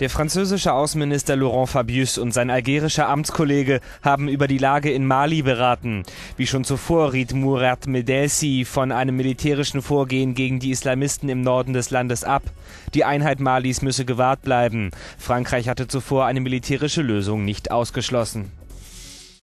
Der französische Außenminister Laurent Fabius und sein algerischer Amtskollege haben über die Lage in Mali beraten. Wie schon zuvor riet Murat Medesi von einem militärischen Vorgehen gegen die Islamisten im Norden des Landes ab. Die Einheit Malis müsse gewahrt bleiben. Frankreich hatte zuvor eine militärische Lösung nicht ausgeschlossen.